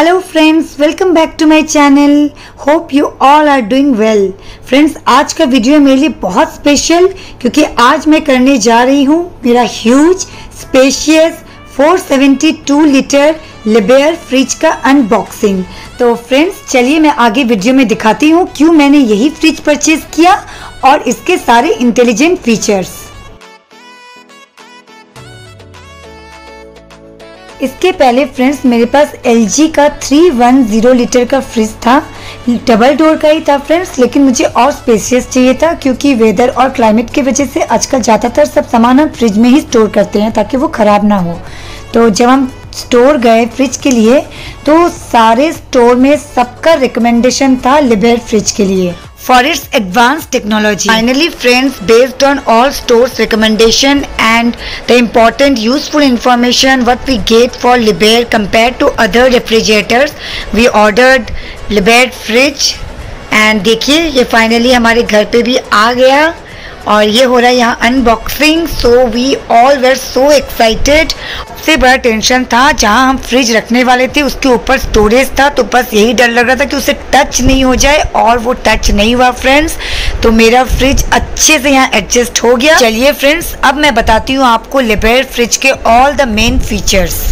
Hello friends welcome back to my channel hope you all are doing well friends आज का video मेरे लिए बहुत स्पेशल क्योंकि आज मैं करने जा रही हूँ मेरा ह्यूज स्पेशियस 472 लीटर लिबेयर फ्रिज का अनबॉक्सिंग तो फ्रेंड्स चलिए मैं आगे वीडियो में दिखाती हूँ क्यों मैंने यही फ्रिज परचेज किया और इसके सारे इंटेलिजेंट फीचर्स इसके पहले फ्रेंड्स, मेरे पास एलजी का 310 लीटर का फ्रिज था। डबल डोर का ही था फ्रेंड्स, लेकिन मुझे और स्पेसियस चाहिए था क्योंकि वेदर और क्लाइमेट की वजह से आजकल ज़्यादातर सब सामान हम फ्रिज में ही स्टोर करते हैं ताकि वो ख़राब ना हो। तो जब हम स्टोर गए फ्रिज के लिए तो सारे स्टोर में सबका रिकमेंडेशन था लिबेर फ्रिज के लिए। For its advanced technology. Finally, friends, based on all stores recommendation and the important useful information what we get for Liber compared to other refrigerators, we ordered Liber fridge and देखिए ये finally हमारे घर पे भी आ गया और ये हो रहा है यहाँ unboxing so we all were so excited सबसे बड़ा टेंशन था जहाँ हम फ्रिज रखने वाले थे, उसके ऊपर स्टोरेज था तो बस यही डर लग रहा था कि उसे टच नहीं हो जाए और वो टच नहीं हुआ फ्रेंड्स तो मेरा फ्रिज अच्छे से यहाँ एडजस्ट हो गया। चलिए फ्रेंड्स अब मैं बताती हूँ आपको लिबेर फ्रिज के all the main features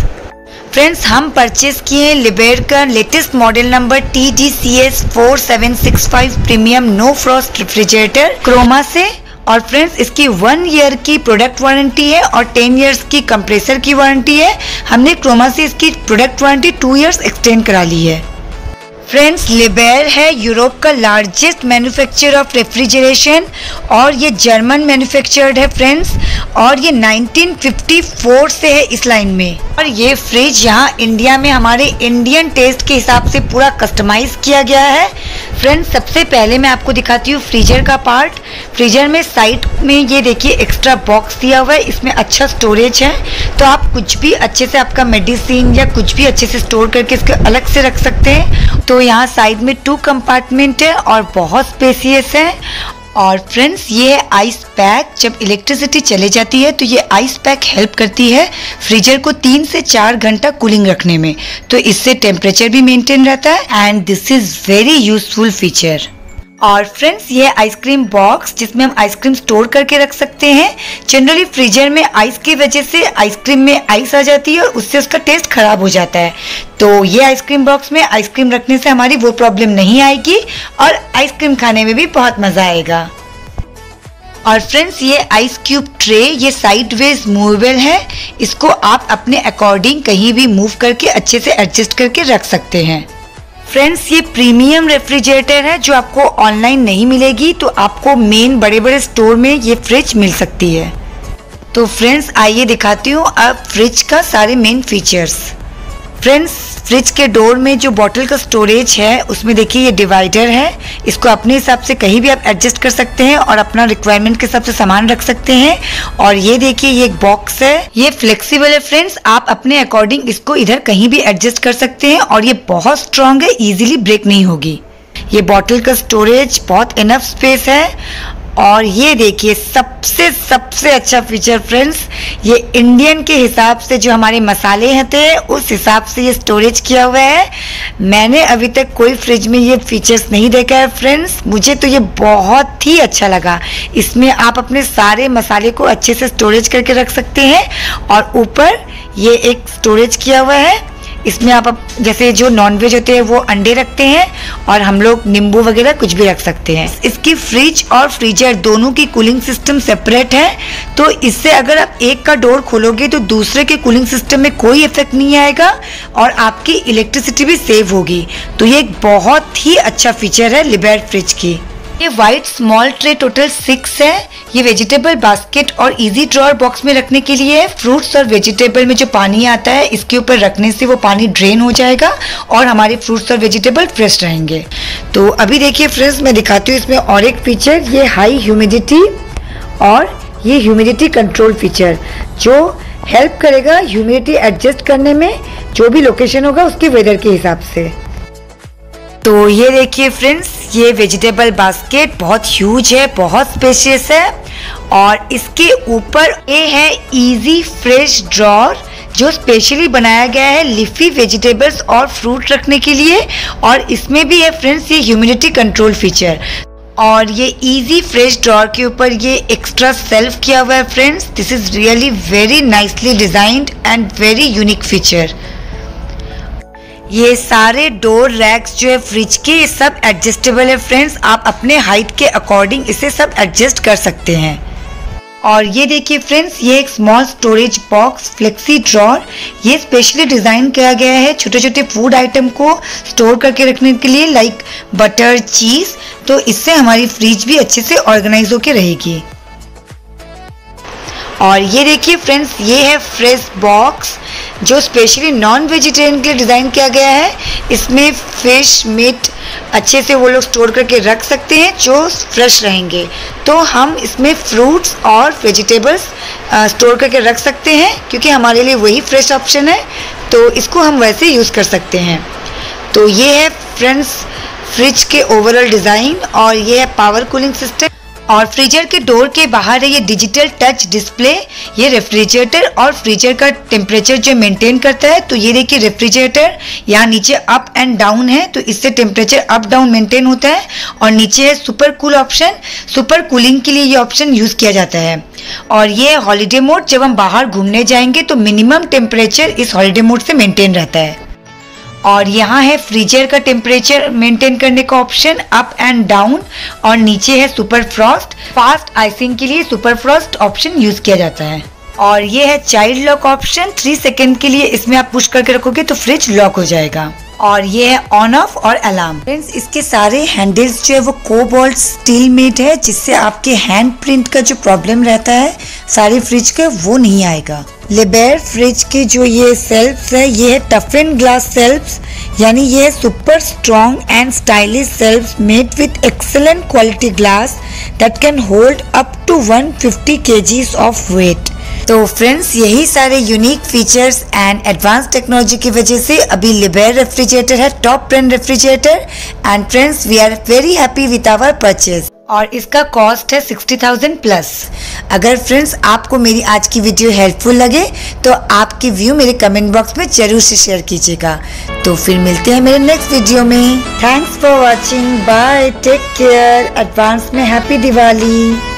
friends हम परचेज किए लिबेर का latest model number T D C S four seven six five premium no frost refrigerator Croma से और फ्रेंड्स, इसकी वन ईयर की प्रोडक्ट वारंटी है और टेन ईयर्स की कंप्रेसर की वारंटी है। हमने क्रोमा से इसकी product warranty two years extend करा ली है। फ्रेंड्स लिबेर है यूरोप का लार्जेस्ट मैन्युफैक्चर ऑफ़ रेफ्रिजरेशन और ये जर्मन मैन्युफैक्चर्ड है फ्रेंड्स, और ये 1954 से है इस लाइन में। और ये फ्रिज यहाँ इंडिया में हमारे इंडियन टेस्ट के हिसाब से पूरा कस्टमाइज किया गया है। फ्रेंड्स सबसे पहले मैं आपको दिखाती हूँ फ्रीजर का पार्ट फ्रीजर में साइड में ये देखिए एक्स्ट्रा बॉक्स दिया हुआ है, इसमें अच्छा स्टोरेज है. तो आप कुछ भी अच्छे से आपका मेडिसिन या कुछ भी अच्छे से स्टोर करके इसके अलग से रख सकते हैं. तो यहाँ साइड में टू कंपार्टमेंट है और बहुत स्पेसियस है. और फ्रेंड्स ये आइस पैक जब इलेक्ट्रिसिटी चले जाती है तो ये आइस पैक हेल्प करती है फ्रीजर को तीन से चार घंटा कूलिंग रखने में। तो इससे टेम्परेचर भी मेंटेन रहता है and this is very useful feature और फ्रेंड्स ये आइसक्रीम बॉक्स जिसमें हम आइसक्रीम स्टोर करके रख सकते हैं। जनरली फ्रीजर में आइस की वजह से आइसक्रीम में आइस आ जाती है और उससे उसका टेस्ट खराब हो जाता है। तो ये आइसक्रीम बॉक्स में आइसक्रीम रखने से हमारी वो प्रॉब्लम नहीं आएगी और आइसक्रीम खाने में भी बहुत मज़ा आएगा। और फ्रेंड्स ये आइस क्यूब ट्रे ये साइड वेज मूवेबल है। इसको आप अपने अकॉर्डिंग कहीं भी मूव करके अच्छे से एडजस्ट करके रख सकते हैं। फ्रेंड्स ये प्रीमियम रेफ्रिजरेटर है जो आपको ऑनलाइन नहीं मिलेगी तो आपको मेन बड़े बड़े स्टोर में ये फ्रिज मिल सकती है। तो फ्रेंड्स आइए दिखाती हूँ अब फ्रिज का सारे मेन फीचर्स फ्रेंड्स फ्रिज के डोर में जो बॉटल का स्टोरेज है, उसमें देखिए ये डिवाइडर है। इसको अपने हिसाब से कहीं भी आप एडजस्ट कर सकते हैं और अपना रिक्वायरमेंट के हिसाब से सामान रख सकते हैं। और ये देखिए, ये एक बॉक्स है। ये फ्लेक्सिबल है फ्रेंड्स आप अपने अकॉर्डिंग इसको इधर कहीं भी एडजस्ट कर सकते हैं और ये बहुत स्ट्रांग है इजीली ब्रेक नहीं होगी। ये बॉटल का स्टोरेज बहुत इनफ स्पेस है। और ये देखिए, सबसे सबसे अच्छा फीचर फ्रेंड्स ये इंडियन के हिसाब से जो हमारे मसाले हैं थे उस हिसाब से ये स्टोरेज किया हुआ है। मैंने अभी तक कोई फ्रिज में ये फीचर्स नहीं देखा है फ्रेंड्स मुझे तो ये बहुत ही अच्छा लगा। इसमें आप अपने सारे मसाले को अच्छे से स्टोरेज करके रख सकते हैं। और ऊपर ये एक स्टोरेज किया हुआ है। इसमें आप जैसे जो नॉनवेज होते हैं, वो अंडे रखते हैं और हम लोग नींबू वगैरह कुछ भी रख सकते हैं। इसकी फ्रिज और फ्रीजर दोनों की कूलिंग सिस्टम सेपरेट है तो इससे अगर आप एक का डोर खोलोगे तो दूसरे के कूलिंग सिस्टम में कोई इफ़ेक्ट नहीं आएगा और आपकी इलेक्ट्रिसिटी भी सेव होगी। तो ये एक बहुत ही अच्छा फीचर है लिबेर फ्रिज की। ये white small tray total six है। ये वेजिटेबल बास्केट और इजी ड्रॉर बॉक्स में रखने के लिए है। फ्रूट्स और वेजिटेबल में जो पानी आता है, इसके ऊपर रखने से वो पानी ड्रेन हो जाएगा और हमारे फ्रूट्स और वेजिटेबल फ्रेश रहेंगे। तो अभी देखिए फ्रेंड्स मैं दिखाती हूँ इसमें और एक फीचर ये हाई ह्यूमिडिटी और ये ह्यूमिडिटी कंट्रोल फीचर जो हेल्प करेगा ह्यूमिडिटी एडजस्ट करने में, जो भी लोकेशन होगा उसके वेदर के हिसाब से। तो ये देखिए फ्रेंड्स ये वेजिटेबल बास्केट बहुत ह्यूज है, बहुत स्पेशियस है और इसके ऊपर ये है इजी फ्रेश ड्रॉर जो स्पेशली बनाया गया है लिफी वेजिटेबल्स और फ्रूट रखने के लिए और इसमें भी है फ्रेंड्स ये ह्यूमिडिटी कंट्रोल फीचर और ये इजी फ्रेश ड्रॉर के ऊपर ये एक्स्ट्रा सेल्फ किया हुआ है friends this is really very nicely designed and very unique feature ये सारे डोर रैक्स जो है फ्रिज के, ये सब एडजस्टेबल है फ्रेंड्स आप अपने हाइट के अकॉर्डिंग इसे सब एडजस्ट कर सकते हैं. और ये देखिए फ्रेंड्स ये एक small storage box flexi drawer ये स्पेशली डिज़ाइन किया गया है छोटे छोटे फ़ूड आइटम को स्टोर करके रखने के लिए लाइक बटर चीज़ तो इससे हमारी फ्रिज भी अच्छे से ऑर्गेनाइज होके रहेगी. और ये देखिए फ्रेंड्स ये है फ्रेश बॉक्स जो स्पेशली नॉन वेजिटेरियन के लिए डिज़ाइन किया गया है, इसमें फ़िश मीट अच्छे से वो लोग स्टोर करके रख सकते हैं, जो फ्रेश रहेंगे। तो हम इसमें फ्रूट्स और वेजिटेबल्स स्टोर करके रख सकते हैं, क्योंकि हमारे लिए वही फ्रेश ऑप्शन है तो इसको हम वैसे यूज़ कर सकते हैं। तो ये है फ्रेंड्स फ्रिज के ओवरऑल डिज़ाइन और ये है पावर कूलिंग सिस्टम और फ्रीजर के डोर के बाहर है ये डिजिटल टच डिस्प्ले ये रेफ्रिजरेटर और फ्रीजर का टेम्परेचर जो मेंटेन करता है तो ये देखिए रेफ्रिजरेटर यहाँ नीचे अप एंड डाउन है तो इससे टेम्परेचर अप डाउन मेंटेन होता है और नीचे है super cool option super cooling के लिए ये ऑप्शन यूज़ किया जाता है। और ये हॉलीडे मोड जब हम बाहर घूमने जाएँगे तो मिनिमम टेम्परेचर इस हॉलीडे मोड से मेंटेन रहता है। और यहाँ है फ्रीजर का टेम्परेचर मेंटेन करने का ऑप्शन अप एंड डाउन और नीचे है सुपर फ्रॉस्ट फास्ट आइसिंग के लिए सुपर फ्रॉस्ट ऑप्शन यूज़ किया जाता है। और ये है child lock option three second के लिए इसमें आप पुश करके रखोगे तो फ्रिज लॉक हो जाएगा. और ये है ऑन ऑफ़ और अलार्म फ्रेंड्स इसके सारे हैंडल्स जो है वो कोबोल्ट स्टील मेड है, जिससे आपके हैंड प्रिंट का जो प्रॉब्लम रहता है, सारे फ्रिज का, वो नहीं आएगा. लेबेर फ्रिज के जो ये सेल्फ है, ये है टफन ग्लास सेल्फ यानी ये है super strong and stylish shelf made with excellent quality glass that can hold up to 150 KGs of weight तो फ्रेंड्स यही सारे unique features and advance technology की वजह से अभी लिबेर रेफ्रिजरेटर है top brand refrigerator and friends we are very happy with our purchase और इसका कॉस्ट है सिक्सटी थाउज़ेंड प्लस अगर फ्रेंड्स आपको मेरी आज की वीडियो हेल्पफुल लगे तो आपकी व्यू मेरे कमेंट बॉक्स में ज़रूर से शेयर कीजिएगा। तो फिर मिलते हैं मेरे नेक्स्ट वीडियो में। Thanks for watching bye take care advance में हैप्पी दिवाली